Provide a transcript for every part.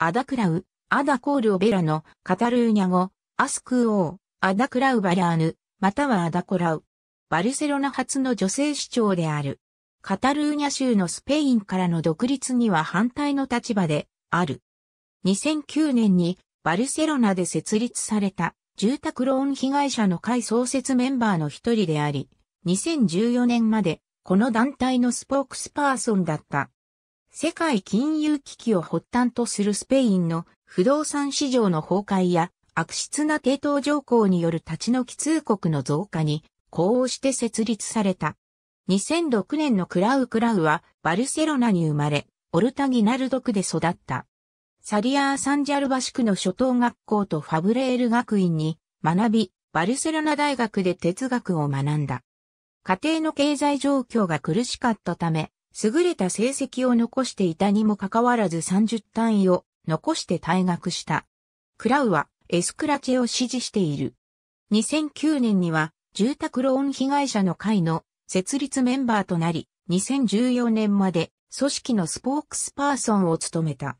アダ・クラウ、アダ・コラウ・バリャーノのカタルーニャ語、アスクオー、アダ・クラウ・バリャーヌ、またはアダ・コラウ。バルセロナ初の女性市長である。カタルーニャ州のスペインからの独立には反対の立場である。2009年にバルセロナで設立された住宅ローン被害者の会創設メンバーの一人であり、2014年までこの団体のスポークスパーソンだった。世界金融危機を発端とするスペインの不動産市場の崩壊や悪質な抵当条項による立ち退き通告の増加に、呼応して設立された。2006年のクラウクラウはバルセロナに生まれ、オルタギナルド区で育った。サリアー・サンジャルバシクの初等学校とファブレール学院に学び、バルセロナ大学で哲学を学んだ。家庭の経済状況が苦しかったため、優れた成績を残していたにもかかわらず30単位を残して退学した。クラウはエスクラチェを支持している。2009年には住宅ローン被害者の会の設立メンバーとなり、2014年まで組織のスポークスパーソンを務めた。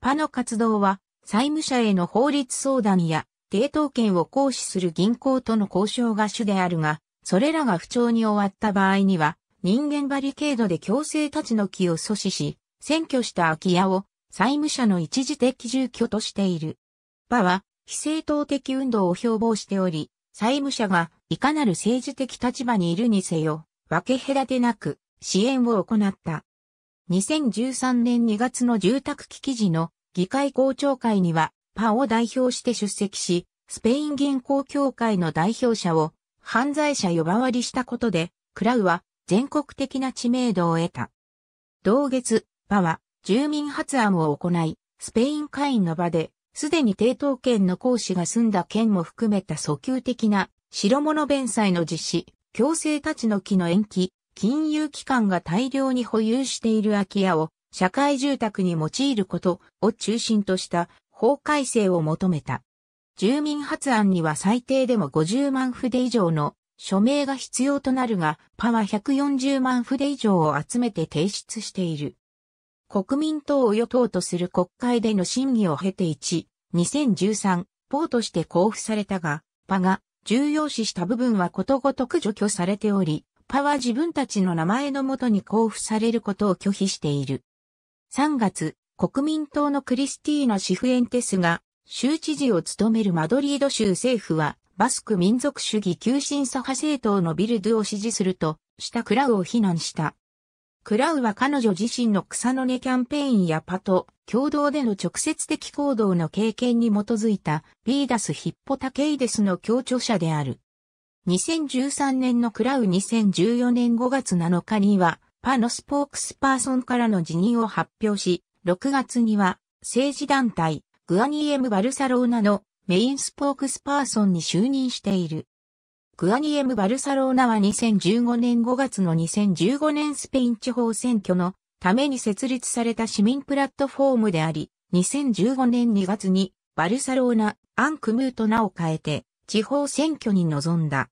パの活動は債務者への法律相談や抵当権を行使する銀行との交渉が主であるが、それらが不調に終わった場合には、人間バリケードで強制立ち退きを阻止し、占拠した空き家を債務者の一時的住居としている。パは非正当的運動を標榜しており、債務者がいかなる政治的立場にいるにせよ、分け隔てなく支援を行った。2013年2月の住宅危機時の議会公聴会には、パを代表して出席し、スペイン銀行協会の代表者を犯罪者呼ばわりしたことで、クラウは全国的な知名度を得た。同月、パは住民発案を行い、スペイン会員の場で、すでに抵当権の行使が済んだ県も含めた訴求的な白物弁済の実施、強制立ち退きの延期、金融機関が大量に保有している空き家を社会住宅に用いることを中心とした法改正を求めた。住民発案には最低でも50万筆以上の署名が必要となるが、パは140万筆以上を集めて提出している。国民党を与党とする国会での審議を経て1、2013、ポとして交付されたが、パが重要視した部分はことごとく除去されており、パは自分たちの名前のもとに交付されることを拒否している。3月、国民党のクリスティーナ・シフエンテスが州知事を務めるマドリード州政府はバスク民族主義急進左派政党のビルドを支持するとしたクラウを非難した。クラウは彼女自身の草の根キャンペーンやパト、共同での直接的行動の経験に基づいたビーダス・ヒッポタケイデスの協調者である。2013年のクラウ2014年5月7日にはパのスポークスパーソンからの辞任を発表し、6月には政治団体グアニエム・バルサローナのメインスポークスパーソンに就任している。グアニエム・バルサローナは2015年5月の2015年スペイン地方選挙のために設立された市民プラットフォームであり、2015年2月にバルサローナ・アンクムーと名を変えて地方選挙に臨んだ。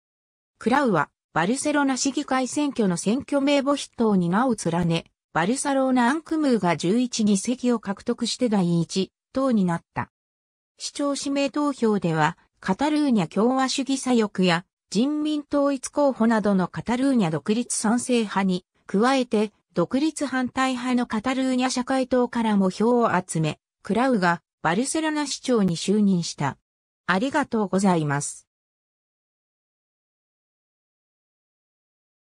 クラウはバルセロナ市議会選挙の選挙名簿筆頭に名を連ね、バルサローナ・アンクムーが11議席を獲得して第一党になった。市長指名投票では、カタルーニャ共和主義左翼や人民統一候補などのカタルーニャ独立賛成派に、加えて独立反対派のカタルーニャ社会党からも票を集め、クラウがバルセロナ市長に就任した。ありがとうございます。